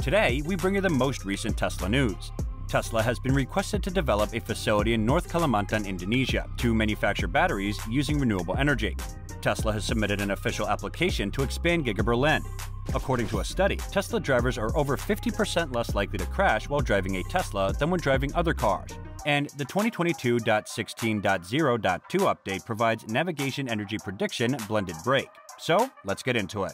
Today, we bring you the most recent Tesla news. Tesla has been requested to develop a facility in North Kalimantan, Indonesia, to manufacture batteries using renewable energy. Tesla has submitted an official application to expand Giga Berlin. According to a study, Tesla drivers are over 50% less likely to crash while driving a Tesla than when driving other cars. And the 2022.16.0.2 update provides navigation energy prediction blended brake. So, let's get into it.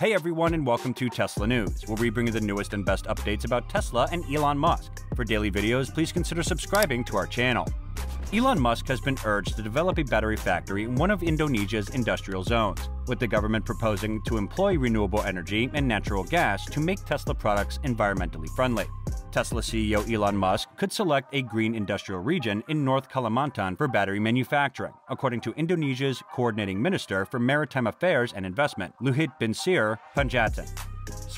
Hey everyone, and welcome to Tesla News, where we bring you the newest and best updates about Tesla and Elon Musk. For daily videos, please consider subscribing to our channel. Elon Musk has been urged to develop a battery factory in one of Indonesia's industrial zones, with the government proposing to employ renewable energy and natural gas to make Tesla products environmentally friendly. Tesla CEO Elon Musk could select a green industrial region in North Kalimantan for battery manufacturing, according to Indonesia's coordinating minister for maritime affairs and investment, Luhut Binsar Panjaitan.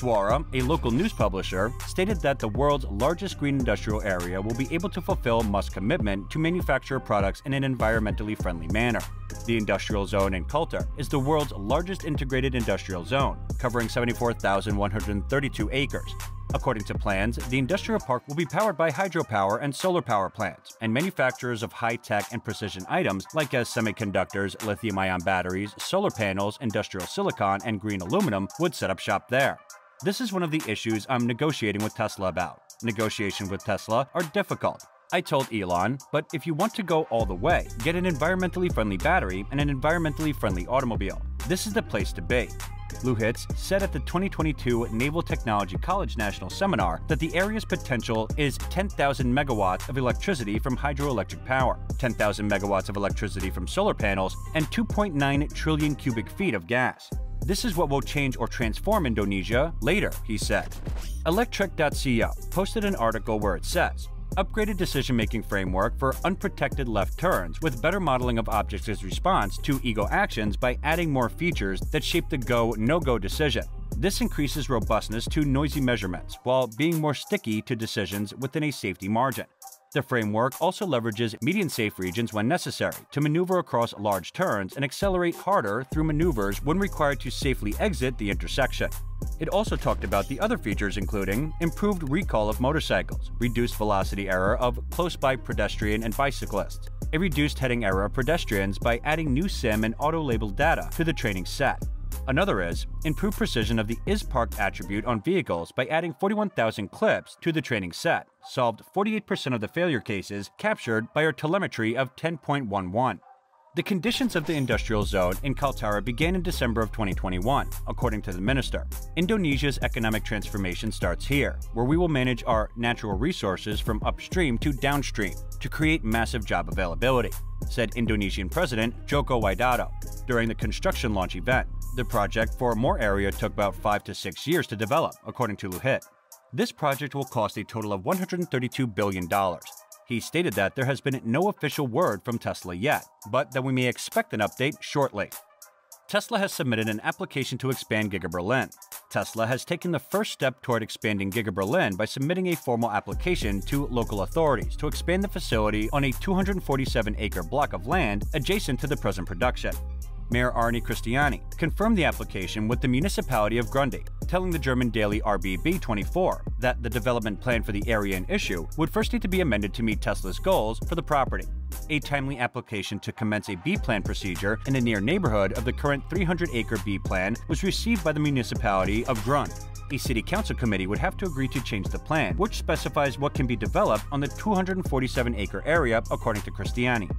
Suara, a local news publisher, stated that the world's largest green industrial area will be able to fulfill Musk's commitment to manufacture products in an environmentally friendly manner. The industrial zone in Kaltara is the world's largest integrated industrial zone, covering 74,132 acres, According to plans, the industrial park will be powered by hydropower and solar power plants, and manufacturers of high-tech and precision items like as semiconductors, lithium-ion batteries, solar panels, industrial silicon, and green aluminum would set up shop there. This is one of the issues I'm negotiating with Tesla about. Negotiations with Tesla are difficult. I told Elon, but if you want to go all the way, get an environmentally friendly battery and an environmentally friendly automobile. This is the place to be. Luhut said at the 2022 Naval Technology College National Seminar that the area's potential is 10,000 megawatts of electricity from hydroelectric power, 10,000 megawatts of electricity from solar panels, and 2.9 trillion cubic feet of gas. This is what will change or transform Indonesia later, he said. Electrek.co posted an article where it says, upgraded decision-making framework for unprotected left turns with better modeling of objects' response to ego actions by adding more features that shape the go, no-go decision. This increases robustness to noisy measurements while being more sticky to decisions within a safety margin. The framework also leverages median safe regions when necessary to maneuver across large turns and accelerate harder through maneuvers when required to safely exit the intersection. It also talked about the other features including improved recall of motorcycles, reduced velocity error of close-by pedestrian and bicyclists, a reduced heading error of pedestrians by adding new SIM and auto-labeled data to the training set, Another is improved precision of the is parked attribute on vehicles by adding 41,000 clips to the training set, solved 48% of the failure cases captured by our telemetry of 10.11. The conditions of the industrial zone in Kaltara began in December of 2021, according to the minister. Indonesia's economic transformation starts here, where we will manage our natural resources from upstream to downstream to create massive job availability, said Indonesian President Joko Widodo during the construction launch event. The project for more area took about 5 to 6 years to develop, according to Luhut. This project will cost a total of $132 billion. He stated that there has been no official word from Tesla yet, but that we may expect an update shortly. Tesla has submitted an application to expand Giga Berlin. Tesla has taken the first step toward expanding Giga Berlin by submitting a formal application to local authorities to expand the facility on a 247-acre block of land adjacent to the present production. Mayor Arne Christiani, confirmed the application with the municipality of Grünheide, telling the German daily RBB24 that the development plan for the area in issue would first need to be amended to meet Tesla's goals for the property. A timely application to commence a B plan procedure in the near neighborhood of the current 300-acre B plan was received by the municipality of Grund. A city council committee would have to agree to change the plan, which specifies what can be developed on the 247-acre area, according to Christiani.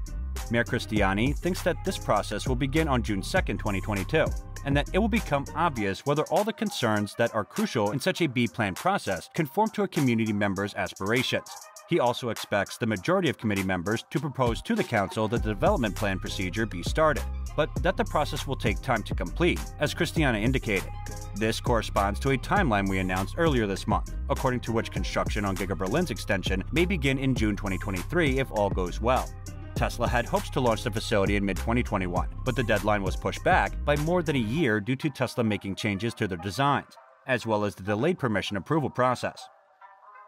Mayor Christiani thinks that this process will begin on June 2, 2022, and that it will become obvious whether all the concerns that are crucial in such a B plan process conform to a community member's aspirations. He also expects the majority of committee members to propose to the council that the development plan procedure be started, but that the process will take time to complete, as Christiani indicated. This corresponds to a timeline we announced earlier this month, according to which construction on Giga Berlin's extension may begin in June 2023 if all goes well. Tesla had hopes to launch the facility in mid 2021, but the deadline was pushed back by more than a year due to Tesla making changes to their designs, as well as the delayed permission approval process.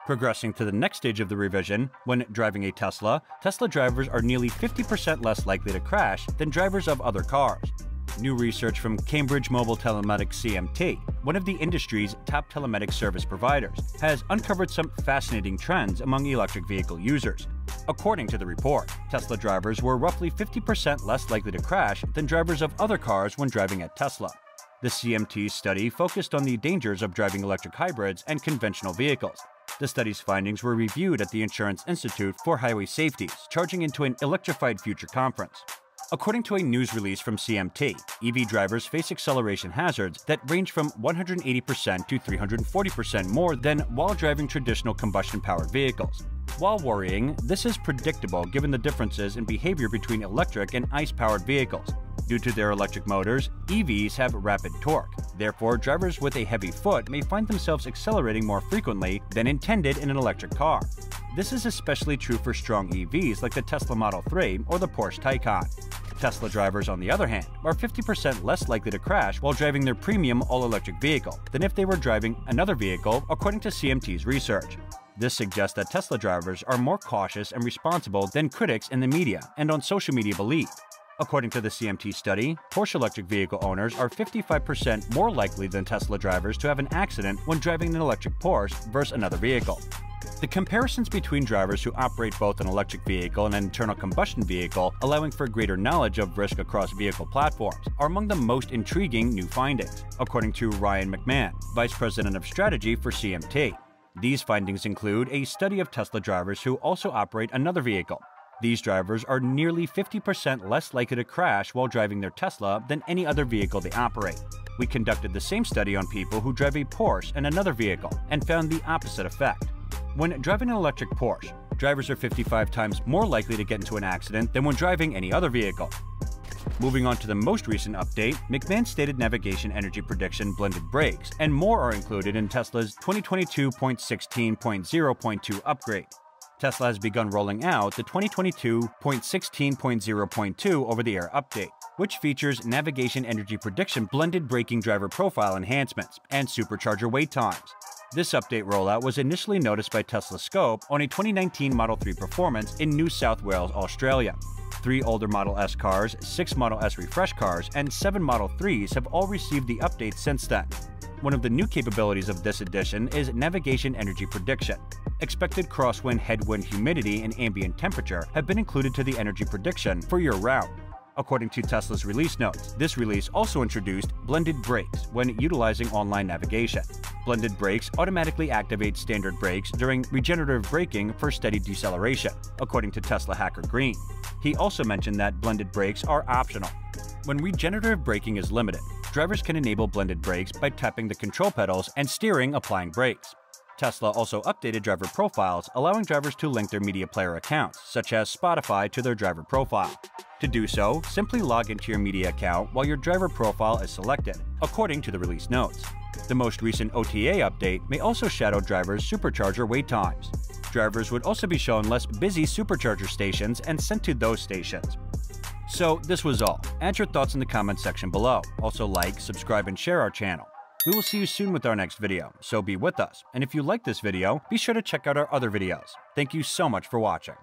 Progressing to the next stage of the revision, when driving a Tesla, Tesla drivers are nearly 50% less likely to crash than drivers of other cars. New research from Cambridge Mobile Telematics CMT, one of the industry's top telematics service providers, has uncovered some fascinating trends among electric vehicle users. According to the report, Tesla drivers were roughly 50% less likely to crash than drivers of other cars when driving at Tesla. The CMT study focused on the dangers of driving electric hybrids and conventional vehicles. The study's findings were reviewed at the Insurance Institute for Highway Safety's Charging into an Electrified Future conference. According to a news release from CMT, EV drivers face acceleration hazards that range from 180% to 340% more than while driving traditional combustion powered vehicles. While worrying, this is predictable given the differences in behavior between electric and ICE powered vehicles. Due to their electric motors, EVs have rapid torque. Therefore, drivers with a heavy foot may find themselves accelerating more frequently than intended in an electric car. This is especially true for strong EVs like the Tesla Model 3 or the Porsche Taycan. Tesla drivers, on the other hand, are 50% less likely to crash while driving their premium all-electric vehicle than if they were driving another vehicle, according to CMT's research. This suggests that Tesla drivers are more cautious and responsible than critics in the media and on social media believe. According to the CMT study, Porsche electric vehicle owners are 55% more likely than Tesla drivers to have an accident when driving an electric Porsche versus another vehicle. The comparisons between drivers who operate both an electric vehicle and an internal combustion vehicle, allowing for greater knowledge of risk across vehicle platforms, are among the most intriguing new findings, according to Ryan McMahon, Vice President of Strategy for CMT. These findings include a study of Tesla drivers who also operate another vehicle, these drivers are nearly 50% less likely to crash while driving their Tesla than any other vehicle they operate. We conducted the same study on people who drive a Porsche and another vehicle and found the opposite effect. When driving an electric Porsche, drivers are 55 times more likely to get into an accident than when driving any other vehicle. Moving on to the most recent update, McMahon stated navigation energy prediction blended brakes, and more are included in Tesla's 2022.16.0.2 upgrade. Tesla has begun rolling out the 2022.16.0.2 over-the-air update, which features navigation energy prediction blended braking driver profile enhancements and supercharger wait times. This update rollout was initially noticed by Tesla Scope on a 2019 Model 3 Performance in New South Wales, Australia. Three older Model S cars, six Model S refresh cars, and seven Model 3s have all received the update since then. One of the new capabilities of this edition is navigation energy prediction, expected crosswind, headwind, humidity, and ambient temperature have been included to the energy prediction for your route. According to Tesla's release notes, this release also introduced blended brakes when utilizing online navigation. Blended brakes automatically activate standard brakes during regenerative braking for steady deceleration, according to Tesla hacker Green. He also mentioned that blended brakes are optional. When regenerative braking is limited, drivers can enable blended brakes by tapping the control pedals and steering applying brakes. Tesla also updated driver profiles, allowing drivers to link their media player accounts, such as Spotify, to their driver profile. To do so, simply log into your media account while your driver profile is selected, according to the release notes. The most recent OTA update may also shadow drivers' supercharger wait times. Drivers would also be shown less busy supercharger stations and sent to those stations. So, this was all. Add your thoughts in the comments section below. Also like, subscribe, and share our channel. We will see you soon with our next video, so be with us. And if you like this video, be sure to check out our other videos. Thank you so much for watching.